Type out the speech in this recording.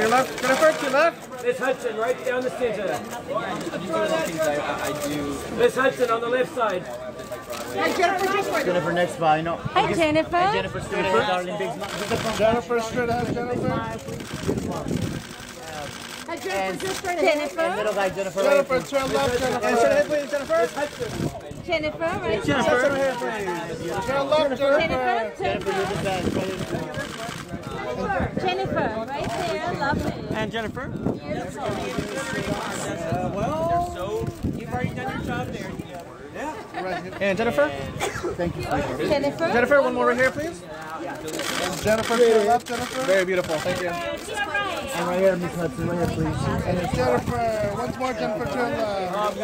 your left. Jennifer, to your left. Miss Hudson, right down the center. Miss Hudson on the left side. Jennifer Jennifer, next by, no. Hi, Jennifer. Jennifer straight ahead, darling. Big smile. Just the front. Jennifer, straight ahead, Jennifer. Jennifer. And middle guy, Jennifer. right, Jennifer, please. to your left, Jennifer. And straight ahead, please, Jennifer. Jennifer, right? Jennifer, straight ahead, please. To your left, Jennifer. Jennifer, Jennifer, you're the best. Jennifer, right there. Lovely. And Jennifer? And Jennifer. Thank you. Jennifer. Jennifer, one more right here, please. And Jennifer, to your left, Jennifer. Very beautiful. Thank you. And right here, Miss Hudson, right here, please. And Jennifer, once more, Jennifer, to your left.